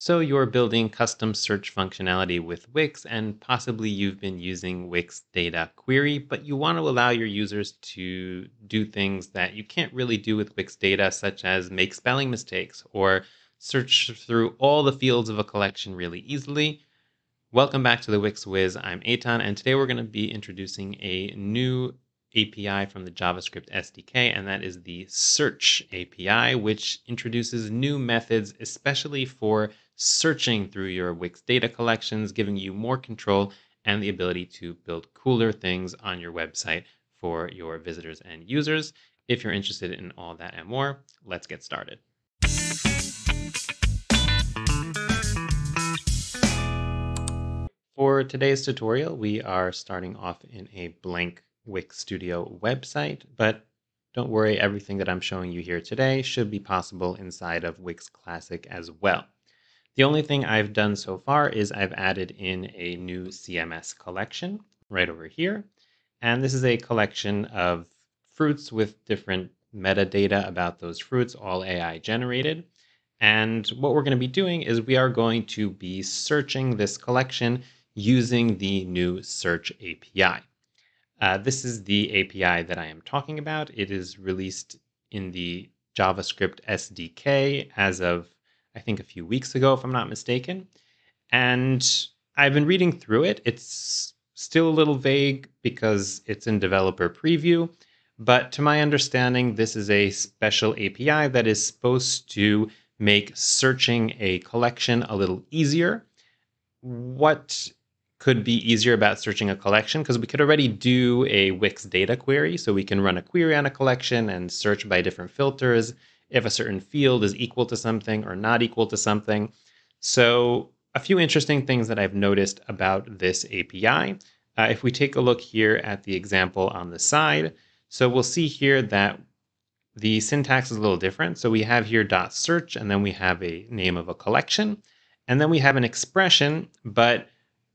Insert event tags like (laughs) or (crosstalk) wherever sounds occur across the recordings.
So you're building custom search functionality with Wix, and possibly you've been using Wix Data Query, but you want to allow your users to do things that you can't really do with Wix Data, such as make spelling mistakes or search through all the fields of a collection really easily. Welcome back to the Wix Wiz. I'm Eitan, and today we're going to be introducing a new API from the JavaScript SDK, and that is the Search API, which introduces new methods, especially for searching through your Wix data collections, giving you more control and the ability to build cooler things on your website for your visitors and users. If you're interested in all that and more, let's get started. For today's tutorial, we are starting off in a blank Wix Studio website, but don't worry, everything that I'm showing you here today should be possible inside of Wix Classic as well. The only thing I've done so far is I've added in a new CMS collection right over here. And this is a collection of fruits with different metadata about those fruits, all AI generated. And what we're going to be doing is we are going to be searching this collection using the new Search API. Uh, this is the API that I am talking about. It is released in the JavaScript SDK as of, I think, a few weeks ago, if I'm not mistaken. And I've been reading through it. It's still a little vague because it's in developer preview. But to my understanding, this is a special API that is supposed to make searching a collection a little easier. What could be easier about searching a collection because we could already do a Wix data query. So we can run a query on a collection and search by different filters if a certain field is equal to something or not equal to something. So a few interesting things that I've noticed about this API. Uh, if we take a look here at the example on the side, so we'll see here that the syntax is a little different. So we have here dot search, and then we have a name of a collection, and then we have an expression, but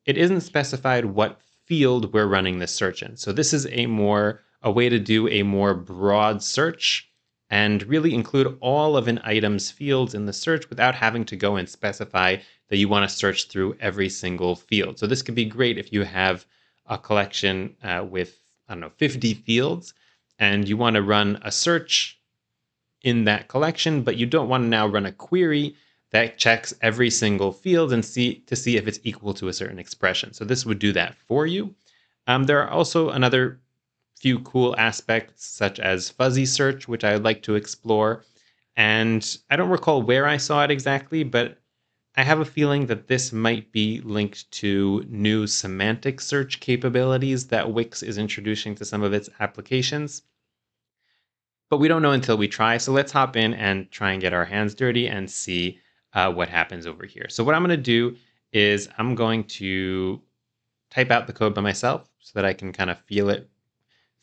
it isn't specified what field we're running this search in. So this is a more a way to do a more broad search and really include all of an item's fields in the search without having to go and specify that you want to search through every single field. So this could be great if you have a collection uh, with I don't know 50 fields and you want to run a search in that collection, but you don't want to now run a query that checks every single field and see to see if it's equal to a certain expression. So this would do that for you. Um, there are also another few cool aspects such as fuzzy search, which I would like to explore. And I don't recall where I saw it exactly, but I have a feeling that this might be linked to new semantic search capabilities that Wix is introducing to some of its applications. But we don't know until we try. So let's hop in and try and get our hands dirty and see uh, what happens over here. So what I'm going to do is I'm going to type out the code by myself so that I can kind of feel it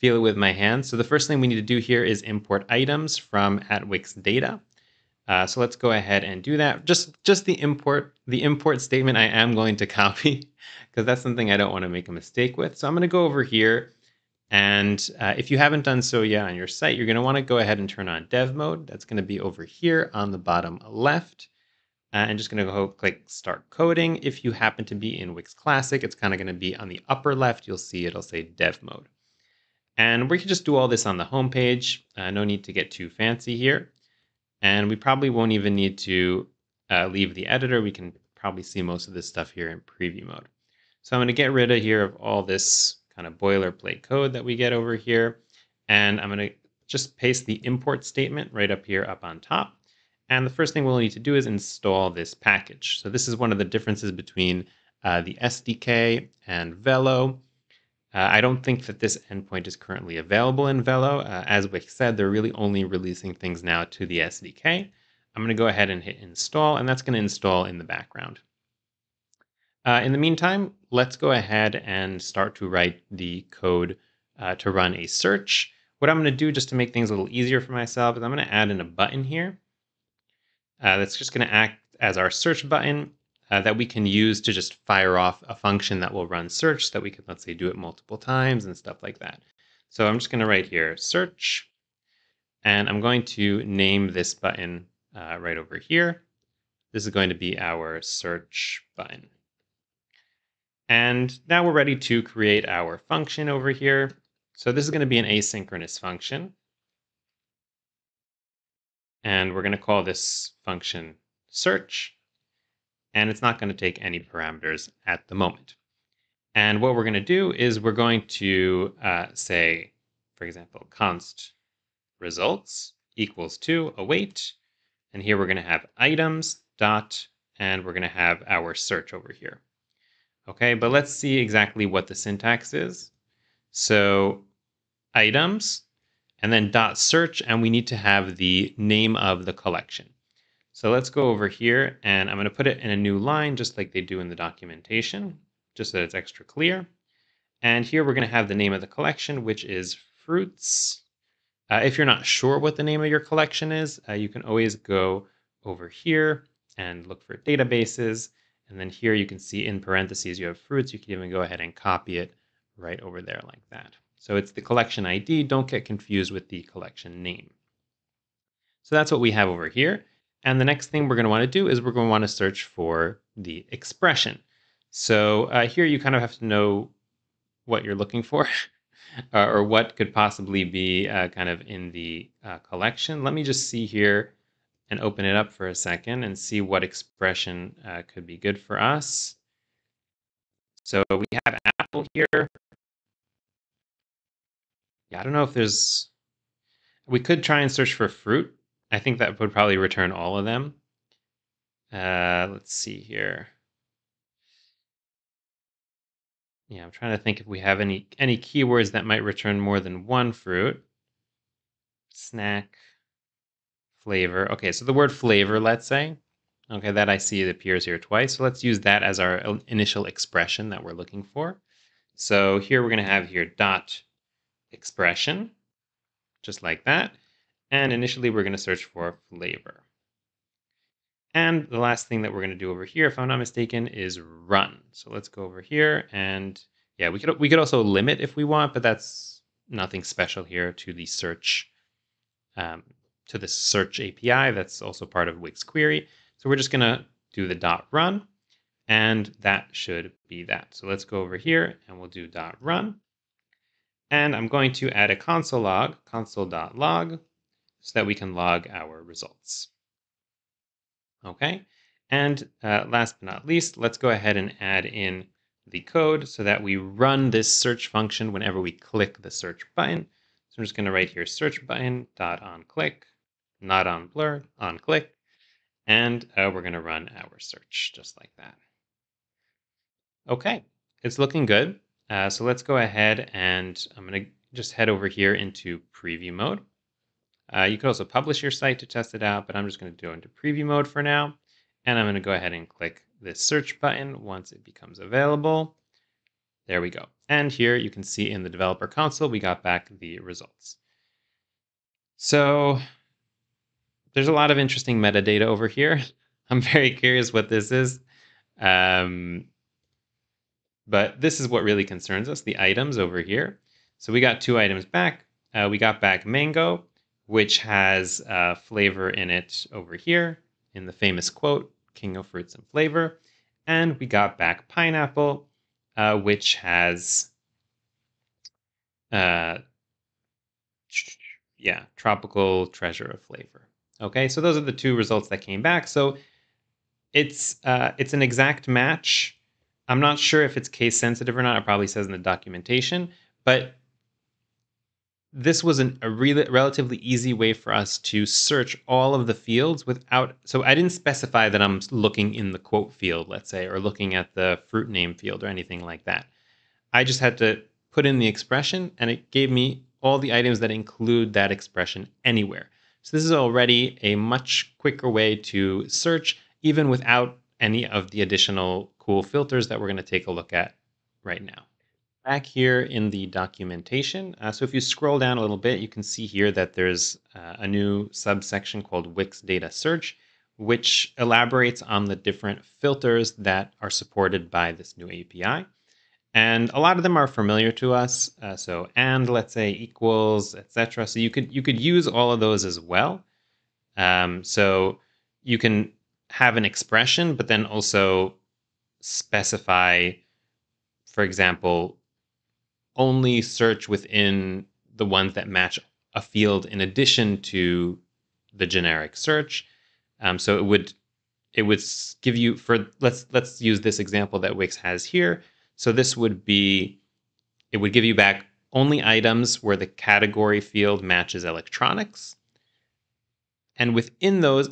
feel it with my hands. So the first thing we need to do here is import items from at Wix data. Uh, so let's go ahead and do that. Just just the import the import statement I am going to (laughs) copy because that's something I don't want to make a mistake with. So I'm going to go over here and uh, if you haven't done so yet on your site, you're going to want to go ahead and turn on dev mode. That's going to be over here on the bottom left. Uh, I'm just going to go click Start Coding. If you happen to be in Wix Classic, it's kind of going to be on the upper left. You'll see it'll say Dev Mode. And we can just do all this on the home page. Uh, no need to get too fancy here. And we probably won't even need to uh, leave the editor. We can probably see most of this stuff here in preview mode. So I'm going to get rid of here of all this kind of boilerplate code that we get over here. And I'm going to just paste the import statement right up here up on top. And the first thing we'll need to do is install this package. So this is one of the differences between uh, the SDK and Velo. Uh, I don't think that this endpoint is currently available in Velo. Uh, as Wix said, they're really only releasing things now to the SDK. I'm going to go ahead and hit install, and that's going to install in the background. Uh, in the meantime, let's go ahead and start to write the code uh, to run a search. What I'm going to do just to make things a little easier for myself is I'm going to add in a button here uh, that's just going to act as our search button uh, that we can use to just fire off a function that will run search that we can, let's say, do it multiple times and stuff like that. So I'm just going to write here search, and I'm going to name this button uh, right over here. This is going to be our search button. And now we're ready to create our function over here. So this is going to be an asynchronous function. And we're going to call this function search. And it's not going to take any parameters at the moment. And what we're going to do is we're going to uh, say, for example, const results equals to await. And here we're going to have items dot, and we're going to have our search over here. Okay, but let's see exactly what the syntax is. So items, and then dot search, and we need to have the name of the collection. So let's go over here, and I'm going to put it in a new line, just like they do in the documentation, just so that it's extra clear. And here we're going to have the name of the collection, which is fruits. Uh, if you're not sure what the name of your collection is, uh, you can always go over here and look for databases. And then here you can see in parentheses you have fruits. You can even go ahead and copy it right over there like that. So it's the collection ID. Don't get confused with the collection name. So that's what we have over here. And the next thing we're going to want to do is we're going to want to search for the expression. So uh, here you kind of have to know what you're looking for (laughs) uh, or what could possibly be uh, kind of in the uh, collection. Let me just see here and open it up for a second and see what expression uh, could be good for us. So we have apple here. Yeah, I don't know if there's, we could try and search for fruit. I think that would probably return all of them. Uh, let's see here. Yeah, I'm trying to think if we have any any keywords that might return more than one fruit. Snack flavor. Okay, so the word flavor, let's say. Okay, that I see it appears here twice. So let's use that as our initial expression that we're looking for. So here we're going to have here dot expression, just like that. And initially we're going to search for flavor. And the last thing that we're going to do over here, if I'm not mistaken, is run. So let's go over here and yeah, we could we could also limit if we want, but that's nothing special here to the search um, to the search API that's also part of Wix query. So we're just going to do the dot run and that should be that. So let's go over here and we'll do dot run. And I'm going to add a console log, console.log, so that we can log our results. Okay, and uh, last but not least, let's go ahead and add in the code so that we run this search function whenever we click the search button. So I'm just going to write here search button dot on click not on blur, on click, and uh, we're going to run our search just like that. Okay, it's looking good. Uh, so let's go ahead and I'm going to just head over here into preview mode. Uh, you could also publish your site to test it out, but I'm just going to go into preview mode for now. And I'm going to go ahead and click this search button once it becomes available. There we go. And here you can see in the developer console, we got back the results. So there's a lot of interesting metadata over here. (laughs) I'm very curious what this is. Um, but this is what really concerns us, the items over here. So we got two items back. Uh, we got back mango, which has uh, flavor in it over here in the famous quote, king of fruits and flavor. And we got back pineapple, uh, which has, uh, yeah, tropical treasure of flavor. Okay, so those are the two results that came back. So it's uh, it's an exact match. I'm not sure if it's case sensitive or not. It probably says in the documentation, but this was an, a really relatively easy way for us to search all of the fields without. So I didn't specify that I'm looking in the quote field, let's say, or looking at the fruit name field or anything like that. I just had to put in the expression, and it gave me all the items that include that expression anywhere. So this is already a much quicker way to search even without any of the additional cool filters that we're going to take a look at right now. Back here in the documentation, uh, so if you scroll down a little bit, you can see here that there's uh, a new subsection called Wix Data Search, which elaborates on the different filters that are supported by this new API. And a lot of them are familiar to us. Uh, so and let's say equals, etc. So you could you could use all of those as well. Um, so you can have an expression, but then also specify, for example, only search within the ones that match a field in addition to the generic search. Um, so it would it would give you for let's let's use this example that Wix has here. So this would be it would give you back only items where the category field matches electronics. And within those,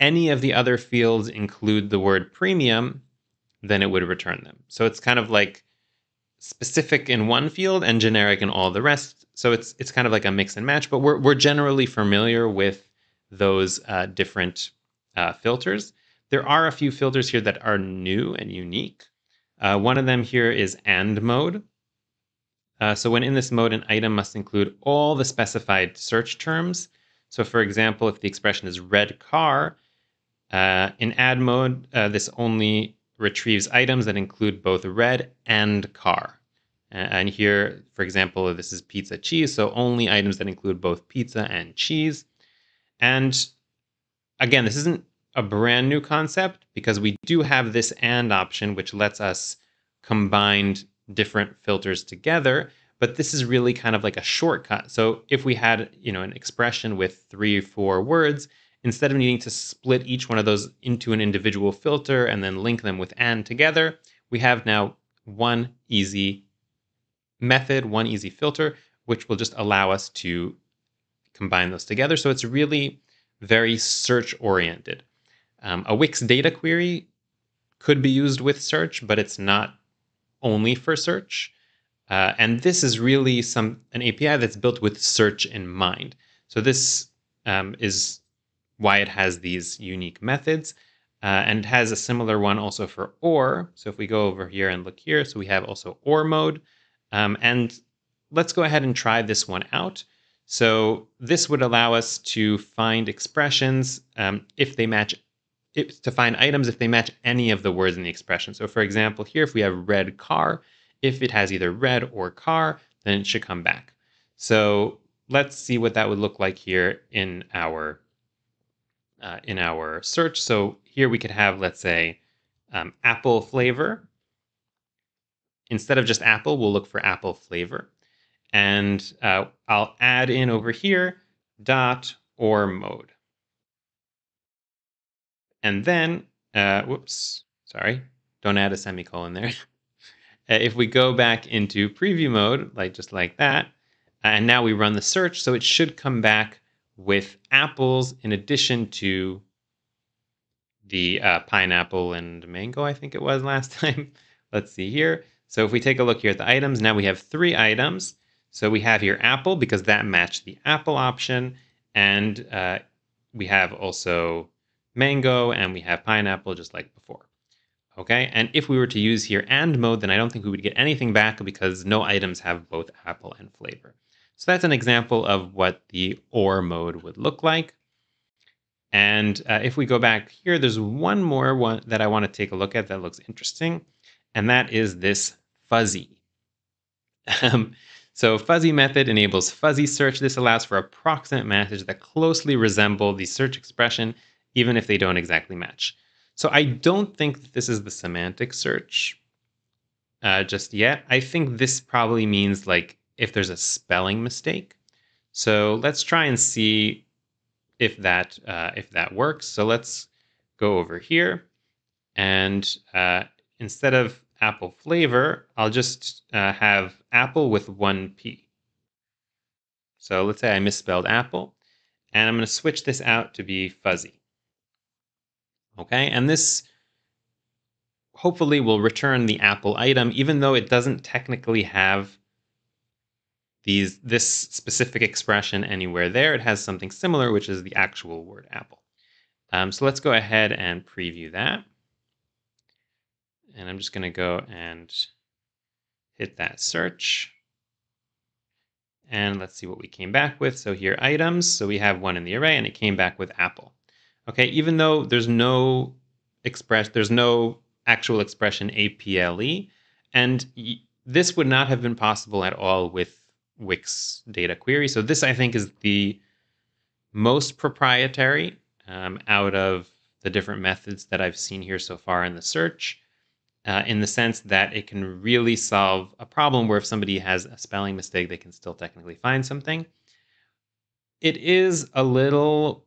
any of the other fields include the word premium, then it would return them. So it's kind of like specific in one field and generic in all the rest. So it's it's kind of like a mix and match, but we're we're generally familiar with those uh, different uh, filters. There are a few filters here that are new and unique. Uh, one of them here is AND mode. Uh, so when in this mode, an item must include all the specified search terms. So for example, if the expression is red car, uh, in AND mode, uh, this only retrieves items that include both red and car. And here, for example, this is pizza cheese, so only items that include both pizza and cheese. And again, this isn't a brand new concept because we do have this and option, which lets us combine different filters together. But this is really kind of like a shortcut. So if we had, you know, an expression with three, four words, instead of needing to split each one of those into an individual filter and then link them with and together, we have now one easy method, one easy filter, which will just allow us to combine those together. So it's really very search oriented. Um, a Wix data query could be used with search, but it's not only for search. Uh, and this is really some an API that's built with search in mind. So this um, is why it has these unique methods uh, and it has a similar one also for OR. So if we go over here and look here, so we have also OR mode. Um, and let's go ahead and try this one out. So this would allow us to find expressions um, if they match to find items if they match any of the words in the expression. So for example, here, if we have red car, if it has either red or car, then it should come back. So let's see what that would look like here in our uh, in our search. So here we could have, let's say, um, apple flavor. Instead of just apple, we'll look for apple flavor. And uh, I'll add in over here dot or mode. And then, uh, whoops, sorry, don't add a semicolon there. (laughs) Uh, if we go back into preview mode, like just like that, and now we run the search, so it should come back with apples in addition to the uh, pineapple and mango, I think it was last (laughs) time. Let's see here. So if we take a look here at the items, now we have three items. So we have here apple because that matched the apple option. And uh, we have also mango and we have pineapple just like before. Okay, and if we were to use here and mode, then I don't think we would get anything back because no items have both apple and flavor. So that's an example of what the OR mode would look like. And uh, if we go back here, there's one more one that I want to take a look at that looks interesting, and that is this fuzzy. Um, so fuzzy method enables fuzzy search. This allows for approximate matches that closely resemble the search expression even if they don't exactly match. So I don't think that this is the semantic search uh, just yet. I think this probably means like if there's a spelling mistake. So let's try and see if that uh, if that works. So let's go over here, and uh, instead of apple flavor, I'll just uh, have apple with one p. So let's say I misspelled apple, and I'm going to switch this out to be fuzzy. Okay, and this hopefully will return the Apple item, even though it doesn't technically have these this specific expression anywhere there. It has something similar, which is the actual word Apple. Um, so let's go ahead and preview that. And I'm just going to go and hit that search. And let's see what we came back with. So here, items. So we have one in the array, and it came back with Apple. Okay, even though there's no express, there's no actual expression APLE, and this would not have been possible at all with Wix data query. So this, I think, is the most proprietary um, out of the different methods that I've seen here so far in the search. Uh, in the sense that it can really solve a problem where if somebody has a spelling mistake, they can still technically find something. It is a little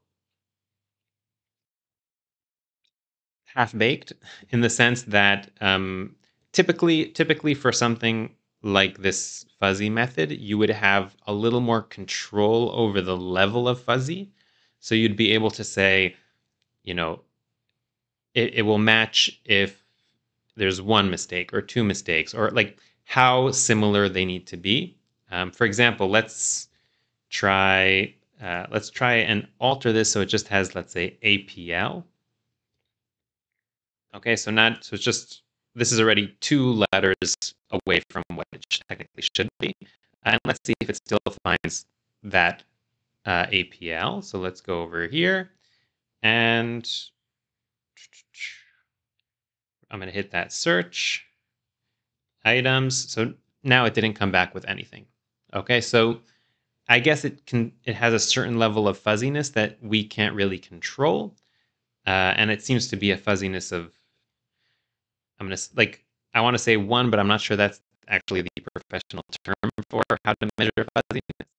half baked in the sense that um, typically, typically for something like this fuzzy method, you would have a little more control over the level of fuzzy. So you'd be able to say, you know, it, it will match if there's one mistake or two mistakes or like how similar they need to be. Um, for example, let's try uh, let's try and alter this so it just has let's say APL. Okay, so not so it's just this is already two letters away from what it technically should be. And let's see if it still finds that uh, APL. So let's go over here and I'm going to hit that search items. So now it didn't come back with anything. Okay, so I guess it can it has a certain level of fuzziness that we can't really control, uh, and it seems to be a fuzziness of I'm gonna like I want to say one, but I'm not sure that's actually the professional term for how to measure fuzziness.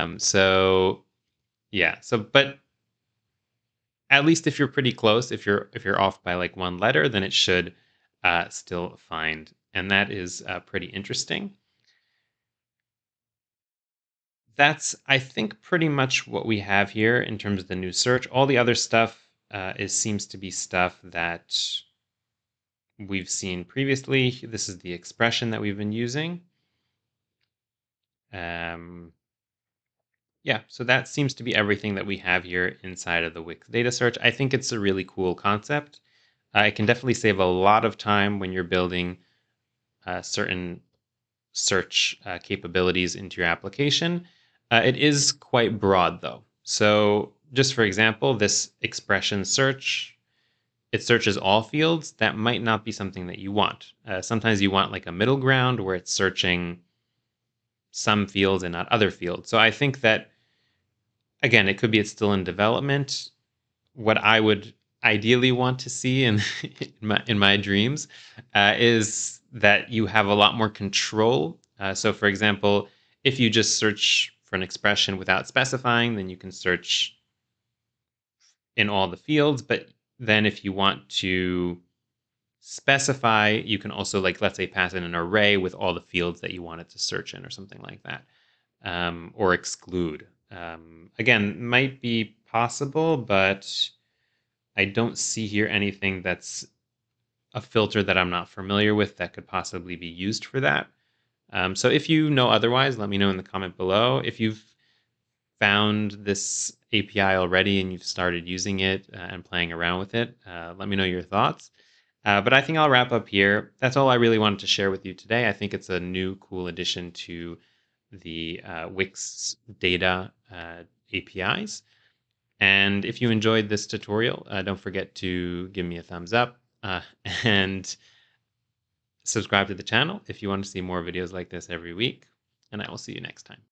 Um, so yeah, so but at least if you're pretty close, if you're if you're off by like one letter, then it should uh, still find, and that is uh, pretty interesting. That's I think pretty much what we have here in terms of the new search. All the other stuff uh, is seems to be stuff that we've seen previously. This is the expression that we've been using. Um, yeah, so that seems to be everything that we have here inside of the Wix data search. I think it's a really cool concept. Uh, it can definitely save a lot of time when you're building uh, certain search uh, capabilities into your application. Uh, it is quite broad though. So just for example, this expression search it searches all fields, that might not be something that you want. Uh, sometimes you want like a middle ground where it's searching some fields and not other fields. So I think that, again, it could be it's still in development. What I would ideally want to see in, (laughs) in, my, in my dreams uh, is that you have a lot more control. Uh, so, for example, if you just search for an expression without specifying, then you can search in all the fields, but then if you want to specify, you can also like, let's say pass in an array with all the fields that you wanted to search in or something like that. Um, or exclude. Um, again, might be possible, but I don't see here anything that's a filter that I'm not familiar with that could possibly be used for that. Um, so if you know otherwise, let me know in the comment below. If you've found this API already and you've started using it uh, and playing around with it, uh, let me know your thoughts. Uh, but I think I'll wrap up here. That's all I really wanted to share with you today. I think it's a new, cool addition to the uh, Wix data uh, APIs. And if you enjoyed this tutorial, uh, don't forget to give me a thumbs up (laughs) and subscribe to the channel if you want to see more videos like this every week. And I will see you next time.